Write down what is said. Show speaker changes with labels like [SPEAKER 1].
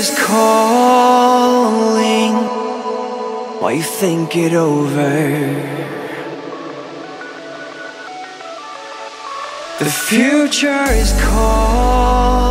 [SPEAKER 1] is calling while you think it over. The future is calling.